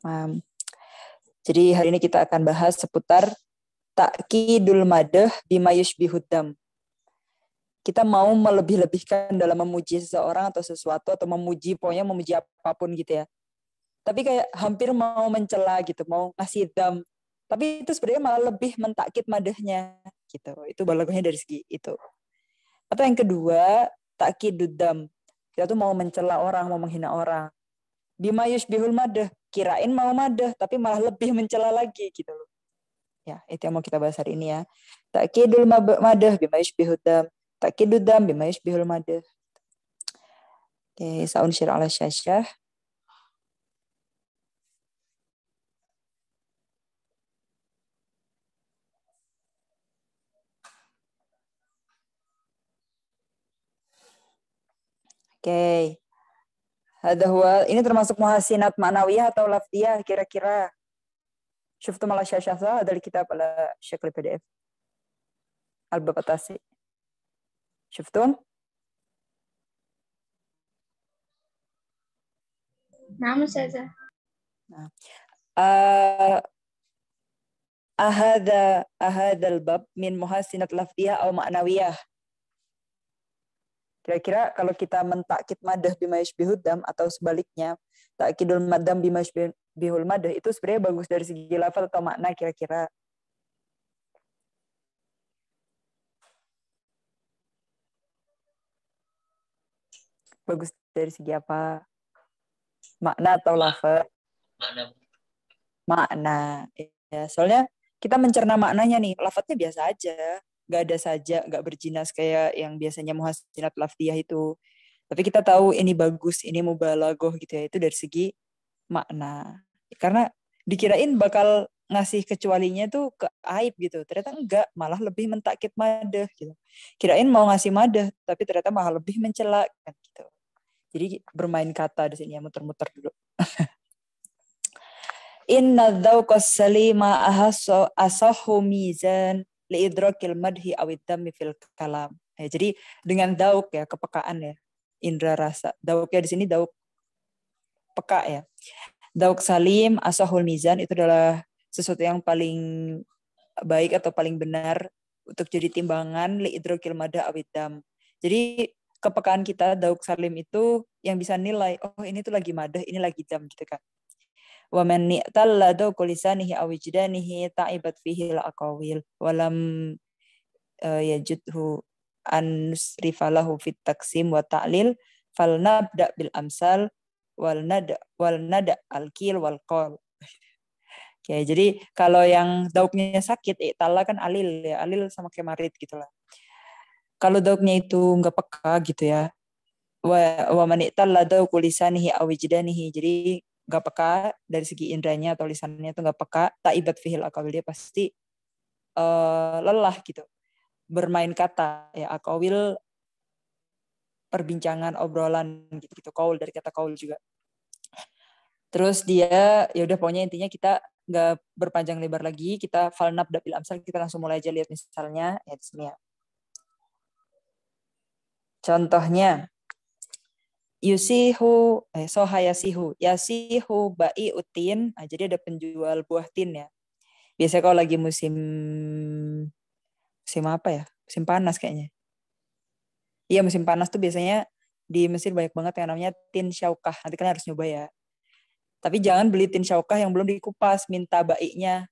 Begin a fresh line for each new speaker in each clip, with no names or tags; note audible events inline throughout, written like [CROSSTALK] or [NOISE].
Um, jadi hari ini kita akan bahas seputar takkidul madah bima yushbihudam. Kita mau melebih-lebihkan dalam memuji seseorang atau sesuatu atau memuji pokoknya memuji apa pun gitu ya. Tapi kayak hampir mau mencela gitu, mau ngasih dam. Tapi itu sebenarnya malah lebih mentakkid madahnya gitu. Itu balagohnya dari segi itu. Atau yang kedua, takkidud dam. Kita tuh mau mencela orang, mau menghina orang. Bima yushbihul madah. Kirain mau madah, tapi malah lebih mencela lagi gitu loh. Ya, itu yang mau kita bahas hari ini ya. Takkidul madah bima yushbihud dam. Takkidud dam bima yushbihul madah. Oke, saun syir ala syasyah. Oke. Okay. Hada huwa, ini termasuk muhasinat ma'nawiyah atau lafdiyah kira-kira. Syuftum ala syasyasa dari kitab ala syakli PDF. Al-Babatasi. Syuftum?
Naam Ustazah.
Nah. Uh, ahada ahada al-bab min muhasinat lafdiyah atau ma'nawiyah. Kira-kira kalau kita mentakit madah bima bihudam atau sebaliknya, takidul madam bima bihul madah itu sebenarnya bagus dari segi lafal atau makna kira-kira. Bagus dari segi apa? Makna atau lafal?
Makna.
Makna. Ya, soalnya kita mencerna maknanya nih, lafadznya biasa aja nggak ada saja, nggak berjinas kayak yang biasanya muhasinat lafdiyah itu. Tapi kita tahu ini bagus, ini mubalagoh gitu ya, itu dari segi makna. Karena dikirain bakal ngasih kecualinya tuh ke aib gitu. Ternyata enggak, malah lebih mentakit madah gitu. Kirain mau ngasih madah, tapi ternyata malah lebih mencela gitu. Jadi bermain kata di sini ya, muter-muter dulu. [LAUGHS] Inna dzauqas salima mizan liidrakil madhi awidami fil kalam. Ya, jadi dengan dauk ya, kepekaan ya, indera rasa. Dauknya di sini dauk peka ya. Dauk salim asahul mizan itu adalah sesuatu yang paling baik atau paling benar untuk jadi timbangan liidrakil madha awidam. Jadi kepekaan kita dauk salim itu yang bisa nilai oh ini tuh lagi madah, ini lagi dam gitu kan wa man ni'talla dawku lisanihi aw wijdanihi ta'ibat fihi al-aqawil wa lam uh, yajidhu an nusrifa fit taksim wa ta'lil fal nabda bil amsal wal nada wal nada al kil wal qol Oke, [LAUGHS] jadi kalau yang dauknya sakit, eh, tala kan alil ya, alil sama kemarit gitu lah. Kalau dauknya itu nggak peka gitu ya, wa wa man italla dauku lisanihi. Jadi nggak peka dari segi indranya atau lisannya itu nggak peka tak ibat fihil akawil dia pasti uh, lelah gitu. Bermain kata ya akawil perbincangan obrolan gitu gitu. Kaul dari kata kaul juga. Terus dia ya udah pokoknya intinya kita nggak berpanjang lebar lagi kita falnab dapil amsal kita langsung mulai aja lihat misalnya ya di sini ya. Contohnya yusihu eh sohayasihu. Yasihu bai utin. Nah, jadi ada penjual buah tin ya. Biasanya kalau lagi musim musim apa ya? Musim panas kayaknya. Iya musim panas tuh biasanya di Mesir banyak banget yang namanya tin syaukah. Nanti kalian harus nyoba ya. Tapi jangan beli tin syaukah yang belum dikupas minta baiknya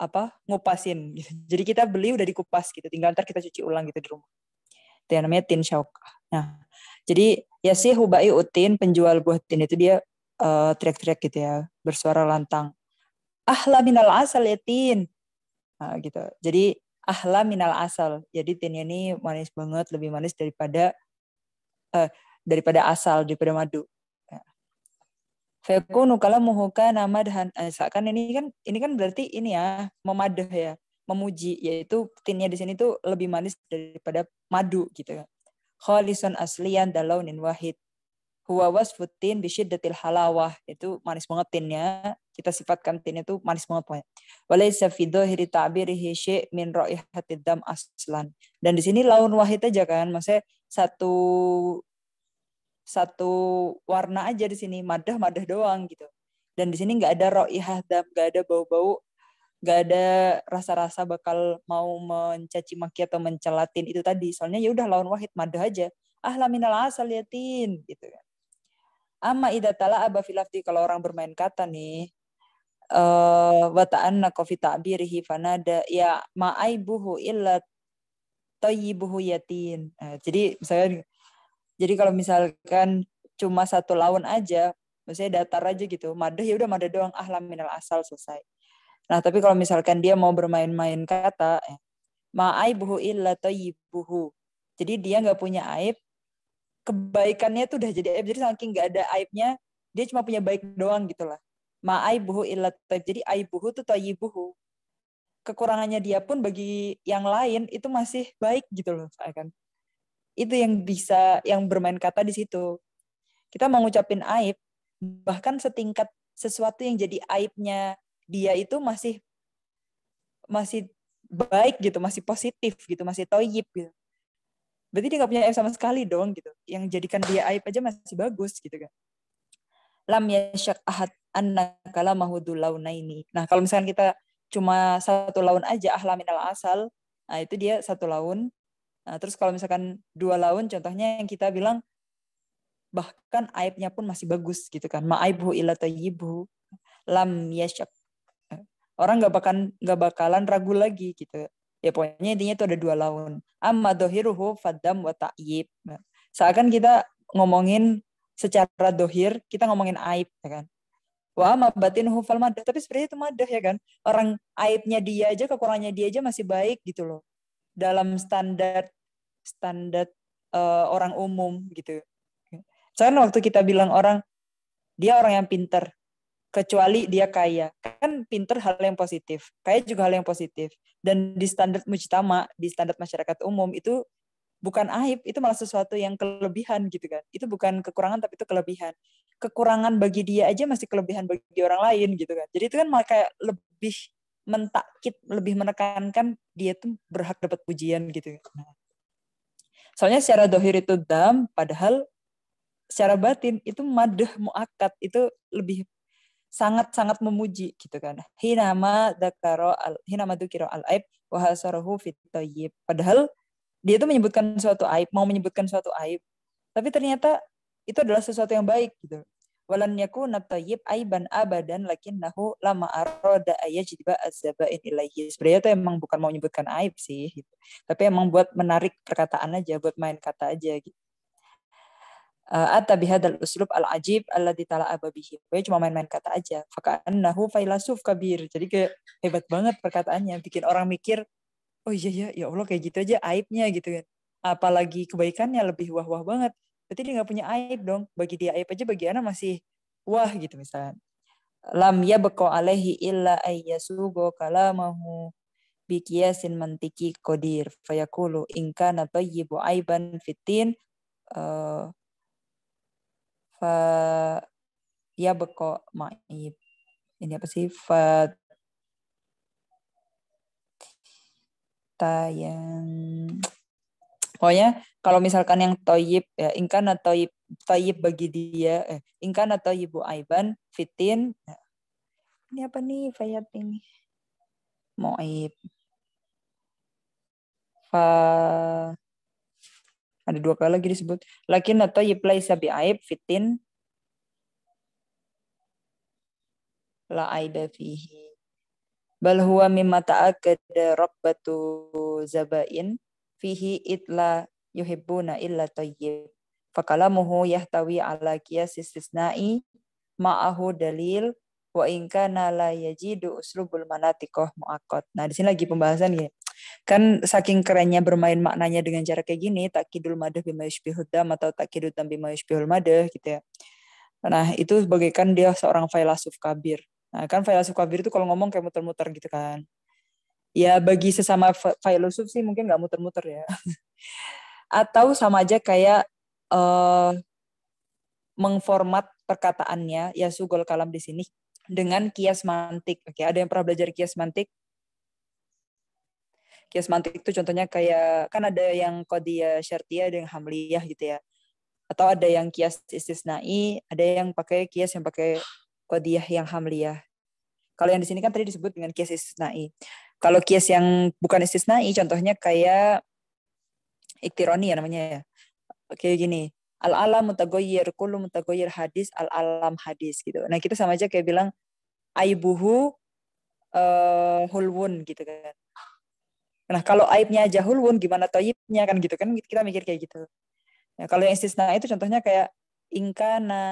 apa ngupasin gitu. [LAUGHS] jadi kita beli udah dikupas gitu. Tinggal ntar kita cuci ulang gitu di rumah. Itu yang namanya tin syaukah. Nah jadi ya sih Hubai Utin penjual buah tin itu dia uh, teriak-teriak gitu ya, bersuara lantang. Ahla minal asal ya tin. Nah, gitu. Jadi ahla minal asal. Jadi tinnya ini manis banget, lebih manis daripada uh, daripada asal, daripada madu. Ya. Fekunu kalamuhu kana madhan. Eh, kan ini kan ini kan berarti ini ya memadah ya, memuji yaitu tinnya di sini tuh lebih manis daripada madu gitu khalisun aslian dalaunin wahid. Huwa wasfutin bisyiddatil halawah. Itu manis banget tinnya. Kita sifatkan tin itu manis banget pokoknya. Walaysa fi dhahiri ta'birihi syai' min raihatid dam aslan. Dan di sini laun wahid aja kan. Maksudnya satu satu warna aja di sini, madah-madah doang gitu. dan di sini nggak ada roihah dam nggak ada bau-bau nggak ada rasa-rasa bakal mau mencaci maki atau mencelatin itu tadi. Soalnya ya udah lawan wahid madah aja. Ahla minal asal yatin gitu kan. Amma idza tala aba filafti kalau orang bermain kata nih eh wa ta'anna fi ta'birihi fanada ya ma'aibuhu illa tayyibuhu yatin. Nah, jadi misalnya jadi kalau misalkan cuma satu lawan aja maksudnya datar aja gitu madah ya udah madah doang ahlam minal asal selesai Nah, tapi kalau misalkan dia mau bermain-main kata, eh, ma'aibuhu illa tayyibuhu. Jadi dia nggak punya aib, kebaikannya tuh udah jadi aib. Jadi saking nggak ada aibnya, dia cuma punya baik doang gitu lah. Ma'aibuhu illa tayyib. Jadi aibuhu tuh tayyibuhu. Kekurangannya dia pun bagi yang lain itu masih baik gitu loh, saya kan. Itu yang bisa, yang bermain kata di situ. Kita mau ngucapin aib, bahkan setingkat sesuatu yang jadi aibnya dia itu masih masih baik gitu, masih positif gitu, masih toyib gitu. Berarti dia nggak punya aib sama sekali dong gitu. Yang jadikan dia aib aja masih bagus gitu kan. Lam yasyak ahad anna kalamahu ini. Nah kalau misalkan kita cuma satu laun aja ahla minal asal, nah itu dia satu laun. Nah, terus kalau misalkan dua laun, contohnya yang kita bilang bahkan aibnya pun masih bagus gitu kan. Ma'aibhu ila tayyibu lam yasyak orang nggak bakalan nggak bakalan ragu lagi gitu. Ya pokoknya intinya itu ada dua laun amma dohiruhu fadam wa nah, seakan kita ngomongin secara dohir kita ngomongin aib ya kan? Wa amma batinuhu fal madah tapi sebenarnya itu madah ya kan? Orang aibnya dia aja kekurangannya dia aja masih baik gitu loh. Dalam standar standar uh, orang umum gitu. Soalnya waktu kita bilang orang dia orang yang pinter kecuali dia kaya. Kan pinter hal yang positif. Kaya juga hal yang positif. Dan di standar mujtama, di standar masyarakat umum itu bukan aib, itu malah sesuatu yang kelebihan gitu kan. Itu bukan kekurangan tapi itu kelebihan. Kekurangan bagi dia aja masih kelebihan bagi orang lain gitu kan. Jadi itu kan malah kayak lebih mentakit, lebih menekankan dia tuh berhak dapat pujian gitu. Nah. Soalnya secara dohir itu dam, padahal secara batin itu madah muakat itu lebih sangat-sangat memuji gitu kan. Hinama dakaro al hinama dukiro al aib wa hasarahu fit Padahal dia itu menyebutkan suatu aib, mau menyebutkan suatu aib, tapi ternyata itu adalah sesuatu yang baik gitu. Walan yakuna tayyib aiban abadan lakinnahu lama arada ayajdiba azzaba'in ilaihi. Sebenarnya itu emang bukan mau menyebutkan aib sih gitu. Tapi emang buat menarik perkataan aja, buat main kata aja gitu. Eh, ata bihadal uslub al ajib alladhi tala'aba bihi. Gue cuma main-main kata aja. Faka'annahu failasuf kabir. Jadi kayak hebat banget perkataannya. Bikin orang mikir, oh iya ya, ya Allah kayak gitu aja aibnya gitu kan. Apalagi kebaikannya lebih wah-wah banget. Berarti dia nggak punya aib dong. Bagi dia aib aja, bagi anak masih wah gitu misalnya. Lam yabqa alaihi illa ayyasugo kalamahu bikiyasin mantiki kodir fayakulu inka tayyibu aiban fitin uh, fa ya beko maib. Ini apa sih? Fa tayang pokoknya kalau misalkan yang toyib ya ingkan atau toyib bagi dia eh ingkan atau ibu aiban fitin ya. ini apa nih fayat ini? Moib fa ada dua kali lagi disebut. Lakin atau sabi aib fitin la aiba fihi. Bal huwa mimma ta'akkada rabbatu zabain fihi itla yuhibbuna illa tayyib. Fakalamuhu yahtawi ala qiyas istisna'i ma'ahu dalil wa in kana la yajidu uslubul manatikoh mu'akot. Nah, di sini lagi pembahasan ya. Kan saking kerennya bermain maknanya dengan cara kayak gini, takidul madah bima yushbihud dam atau takidul dam bima yushbihul madah gitu ya. Nah, itu bagaikan dia seorang filosof kabir. Nah, kan filosof kabir itu kalau ngomong kayak muter-muter gitu kan. Ya, bagi sesama filosof sih mungkin nggak muter-muter ya. [LAUGHS] atau sama aja kayak uh, mengformat perkataannya ya sugol kalam di sini dengan kias mantik. Oke, ada yang pernah belajar kias mantik? Kias mantik itu contohnya kayak kan ada yang kodia syartia ada yang hamliyah gitu ya atau ada yang kias istisnai ada yang pakai kias yang pakai kodiyah yang hamliyah. Kalau yang di sini kan tadi disebut dengan kias istisnai. Kalau kias yang bukan istisnai, contohnya kayak iktironi ya namanya ya. Oke gini, al-alam mutagoyir, kullu mutagoyir hadis, al-alam hadis gitu. Nah kita sama aja kayak bilang aibuhu uh, hulwun gitu kan. Nah kalau aibnya aja hulwun gimana toyibnya kan gitu kan kita mikir kayak gitu. Nah, kalau yang istisna itu contohnya kayak ingkana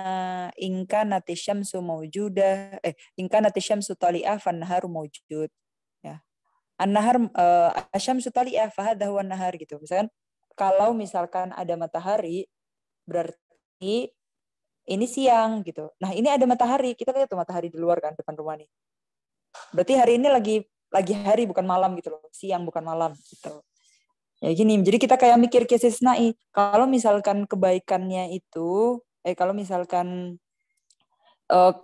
ingkana tisyamsu maujudah eh ingkana tisyamsu tali'ah fannaharu maujud ya. An-nahar uh, asyamsu tali'ah fahadha huwa nahar gitu. Misalkan kalau misalkan ada matahari berarti ini siang gitu. Nah ini ada matahari. Kita lihat tuh matahari di luar kan depan rumah nih. Berarti hari ini lagi lagi hari bukan malam gitu loh siang bukan malam gitu. Ya gini jadi kita kayak mikir kesesnai kalau misalkan kebaikannya itu eh kalau misalkan uh,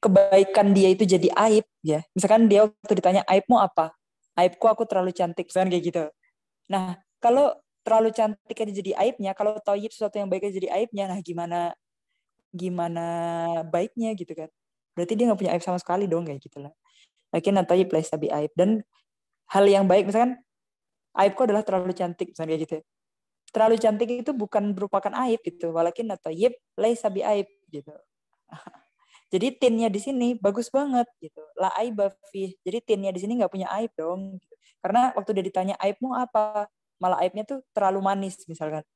kebaikan dia itu jadi aib ya misalkan dia waktu ditanya aibmu apa? Aibku aku terlalu cantik misalkan kayak gitu. Nah kalau terlalu cantik aja jadi aibnya kalau toyib sesuatu yang baik aja jadi aibnya nah gimana gimana baiknya gitu kan? Berarti dia nggak punya aib sama sekali dong kayak gitu lah Lakin nanti place tabi aib. Dan hal yang baik misalkan aibku adalah terlalu cantik misalnya gitu ya. Terlalu cantik itu bukan merupakan aib gitu. Walakin yib laisa bi aib gitu. [LAUGHS] Jadi tinnya di sini bagus banget gitu. La aiba fi. Jadi tinnya di sini nggak punya aib dong gitu. karena waktu dia ditanya aibmu apa? Malah aibnya tuh terlalu manis misalkan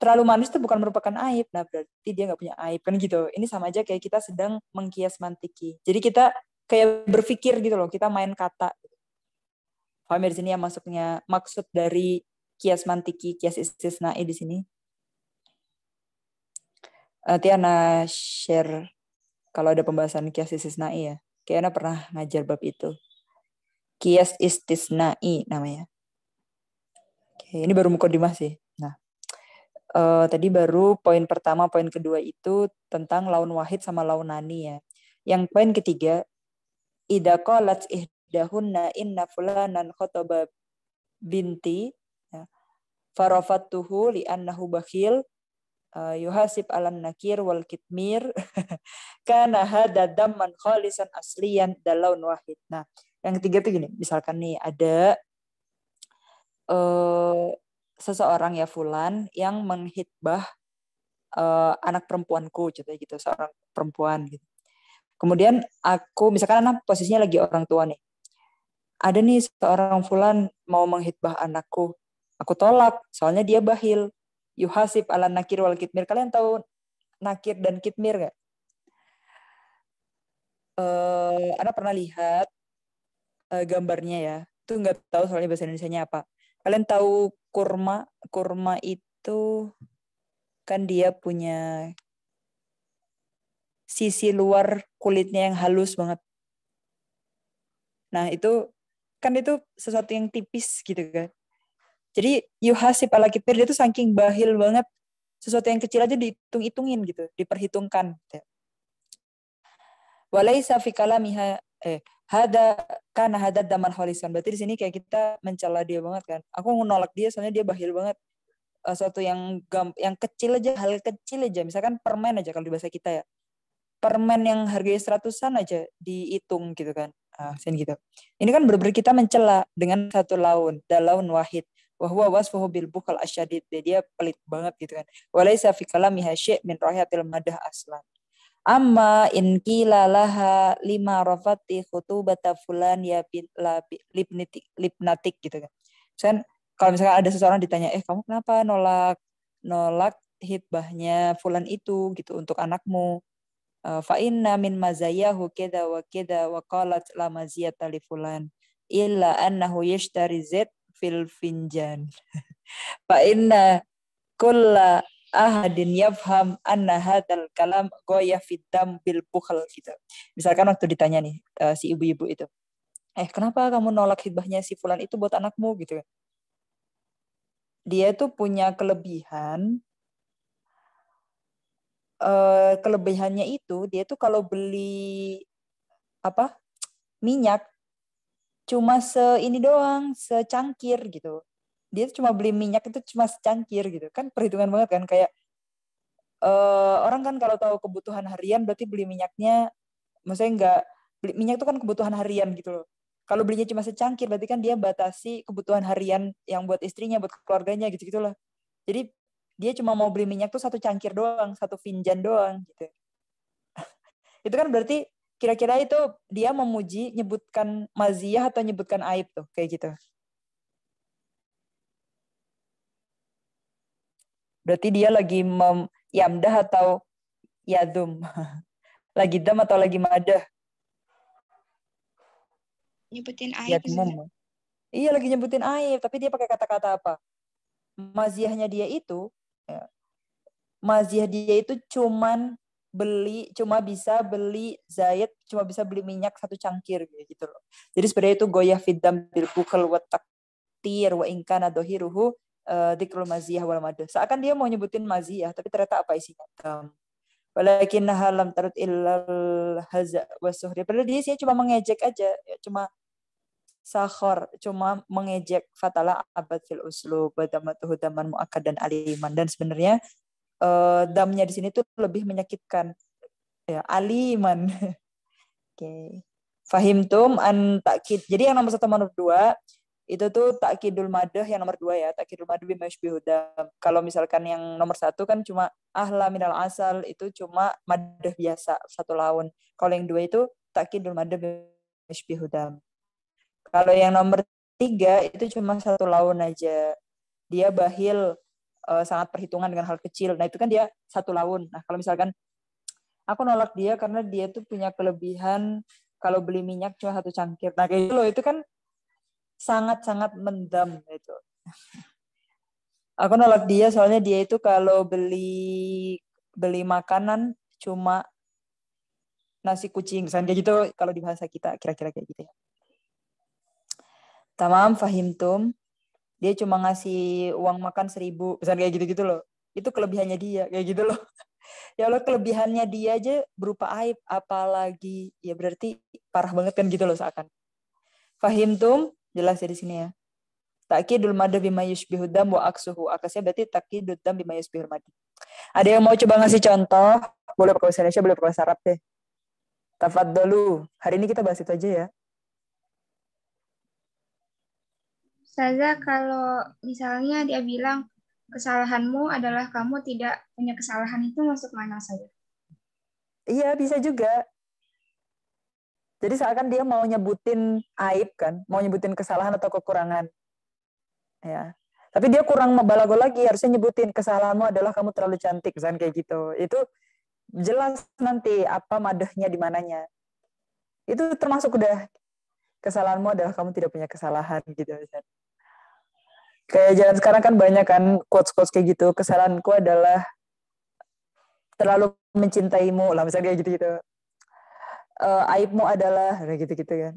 terlalu manis itu bukan merupakan aib nah berarti dia nggak punya aib kan gitu ini sama aja kayak kita sedang mengkias mantiki jadi kita kayak berpikir gitu loh kita main kata paham di sini ya masuknya maksud dari kias mantiki, kias istisna'i di sini. Nanti Ana share kalau ada pembahasan kias istisna'i ya. Kayaknya pernah ngajar bab itu. Kias istisna'i namanya. Oke, ini baru mukodimah sih. Uh, tadi baru poin pertama, poin kedua itu tentang laun wahid sama laun nani ya. Yang poin ketiga, idza qalat ihdahunna inna fulanan khotaba binti farafatuhu li annahu bakhil uh, yuhasib alan nakir wal kitmir [LAUGHS] kana hada damman khalisan asliyan dalaun wahid. Nah, yang ketiga tuh gini, misalkan nih ada uh, seseorang ya fulan yang menghitbah uh, anak perempuanku contohnya gitu, seorang perempuan gitu. Kemudian aku misalkan anak posisinya lagi orang tua nih. Ada nih seorang fulan mau menghitbah anakku Aku tolak, soalnya dia bahil. Yuhasib ala nakir wal kitmir. Kalian tahu nakir dan kitmir nggak? Uh, Anda pernah lihat uh, gambarnya ya? Itu nggak tahu soalnya bahasa Indonesia-nya apa. Kalian tahu kurma? Kurma itu kan dia punya sisi luar kulitnya yang halus banget. Nah, itu kan itu sesuatu yang tipis gitu kan. Jadi yuhasib ala kipir dia tuh saking bahil banget sesuatu yang kecil aja dihitung-hitungin gitu, diperhitungkan. Walaisa fi kalamiha eh hada kana hada daman holisan. Berarti di sini kayak kita mencela dia banget kan. Aku nolak dia soalnya dia bahil banget. Uh, suatu yang gam, yang kecil aja, hal kecil aja. Misalkan permen aja kalau di bahasa kita ya. Permen yang harganya seratusan aja dihitung gitu kan. Ah, gitu. Ini kan benar-benar kita mencela dengan satu laun, dalaun wahid wahwa wasfuhu bil bukal asyadid dia pelit banget gitu kan walaysa fi kalamiha min rahatil madah aslan amma in qila laha lima rafati khutubata fulan ya lipnatik lipnatik gitu kan. Misalkan kalau misalkan ada seseorang ditanya eh kamu kenapa nolak nolak hitbahnya fulan itu? Gitu untuk anakmu. Uh, fa inna min mazayahu keda wa keda wa qalat la maziyata li fulan illa annahu yashtari zat fil finjan. [LAUGHS] Fa inna kulla ahadin yafham anna hadal kalam goya fitam bil bukhal gitu. Misalkan waktu ditanya nih uh, si ibu-ibu itu, eh kenapa kamu nolak hibahnya si fulan itu buat anakmu gitu. Dia tuh punya kelebihan uh, kelebihannya itu dia tuh kalau beli apa minyak cuma se ini doang, secangkir gitu. Dia cuma beli minyak itu cuma secangkir gitu. Kan perhitungan banget kan kayak uh, orang kan kalau tahu kebutuhan harian berarti beli minyaknya maksudnya enggak beli minyak itu kan kebutuhan harian gitu loh. Kalau belinya cuma secangkir berarti kan dia batasi kebutuhan harian yang buat istrinya, buat keluarganya gitu-gitu loh. Jadi dia cuma mau beli minyak tuh satu cangkir doang, satu finjan doang gitu. [LAUGHS] itu kan berarti kira-kira itu dia memuji nyebutkan maziyah atau nyebutkan aib tuh kayak gitu. Berarti dia lagi mem yamdah atau yadum. [LAUGHS] lagi dam atau lagi madah
nyebutin aib.
Iya lagi nyebutin aib, tapi dia pakai kata-kata apa? Maziahnya dia itu, ya, maziah dia itu cuman beli, cuma bisa beli zayat, cuma bisa beli minyak satu cangkir gitu loh. Jadi sebenarnya itu goyah fidam bil bukal wa taktir wa ingkana dohiruhu uh, dikrul maziyah wal madu. Seakan dia mau nyebutin maziyah, tapi ternyata apa isinya? Um, Walakin halam tarut illal haza wa suhri. Padahal dia sih cuma mengejek aja, ya, cuma sakhor cuma mengejek fatala abad fil uslu badamatuhu daman muakkad dan aliman dan sebenarnya uh, damnya di sini tuh lebih menyakitkan ya aliman [LAUGHS] oke okay. fahimtum an takkid jadi yang nomor satu nomor dua itu tuh takkidul madah yang nomor dua ya takkidul madah bima dam kalau misalkan yang nomor satu kan cuma ahla minal asal itu cuma madah biasa satu laun kalau yang dua itu takkidul madah bima dam kalau yang nomor tiga itu cuma satu laun aja. Dia bahil uh, sangat perhitungan dengan hal kecil. Nah itu kan dia satu laun. Nah kalau misalkan aku nolak dia karena dia tuh punya kelebihan kalau beli minyak cuma satu cangkir. Nah kayak gitu loh itu kan sangat-sangat mendam itu. Aku nolak dia soalnya dia itu kalau beli beli makanan cuma nasi kucing, misalnya kayak gitu kalau di bahasa kita kira-kira kayak gitu ya. Tamam, fahimtum. Dia cuma ngasih uang makan seribu, misalnya kayak gitu-gitu loh. Itu kelebihannya dia, kayak gitu loh. [LAUGHS] ya Allah, kelebihannya dia aja berupa aib, apalagi ya berarti parah banget kan gitu loh seakan. Fahimtum, jelas ya di sini ya. Takidul mada bima yushbihu dam wa aksuhu. Akasnya berarti takidul dam bima yushbihu madi. Ada yang mau coba ngasih contoh? Boleh pakai bahasa Indonesia, boleh pakai bahasa Arab deh. dulu. Hari ini kita bahas itu aja ya.
Saza kalau misalnya dia bilang kesalahanmu adalah kamu tidak punya kesalahan itu masuk mana saja?
Iya bisa juga. Jadi seakan dia mau nyebutin aib kan, mau nyebutin kesalahan atau kekurangan. Ya. Tapi dia kurang membalago lagi, harusnya nyebutin kesalahanmu adalah kamu terlalu cantik, kan kayak gitu. Itu jelas nanti apa madahnya di mananya. Itu termasuk udah kesalahanmu adalah kamu tidak punya kesalahan gitu. Kayak jalan sekarang kan banyak kan quotes-quotes kayak gitu. Kesalahanku adalah terlalu mencintaimu lah misalnya kayak gitu-gitu. Uh, aibmu adalah gitu-gitu kan.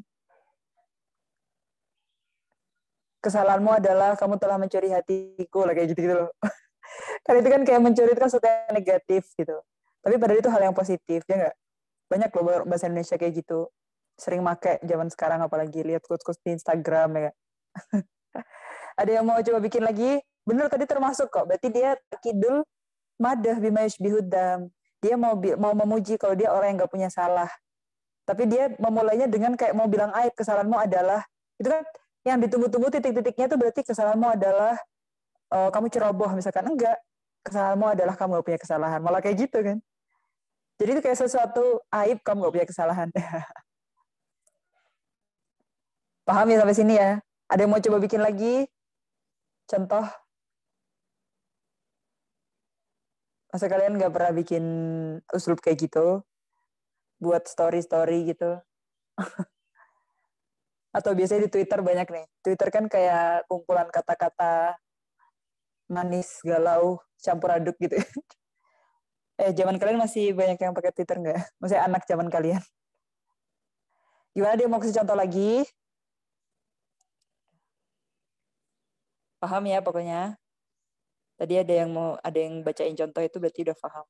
Kesalahanmu adalah kamu telah mencuri hatiku lah kayak gitu-gitu loh. [LAUGHS] kan itu kan kayak mencuri itu kan yang negatif gitu. Tapi pada itu hal yang positif ya enggak? Banyak loh bahasa Indonesia kayak gitu sering make zaman sekarang apalagi lihat quotes-quotes di Instagram ya. [LAUGHS] Ada yang mau coba bikin lagi? Bener tadi termasuk kok. Berarti dia kidul madah bimayush bihudam. Dia mau mau memuji kalau dia orang yang gak punya salah. Tapi dia memulainya dengan kayak mau bilang aib kesalahanmu adalah itu kan yang ditunggu-tunggu titik-titiknya itu berarti kesalahanmu adalah uh, kamu ceroboh misalkan enggak kesalahanmu adalah kamu gak punya kesalahan malah kayak gitu kan jadi itu kayak sesuatu aib kamu gak punya kesalahan [LAUGHS] Paham ya sampai sini ya? Ada yang mau coba bikin lagi? Contoh? Masa kalian nggak pernah bikin usul kayak gitu? Buat story-story gitu? [LAUGHS] Atau biasanya di Twitter banyak nih. Twitter kan kayak kumpulan kata-kata manis, galau, campur aduk gitu. [LAUGHS] eh, zaman kalian masih banyak yang pakai Twitter nggak? Maksudnya anak zaman kalian. Gimana dia mau kasih contoh lagi? Paham ya pokoknya. Tadi ada yang mau ada yang bacain contoh itu berarti udah paham.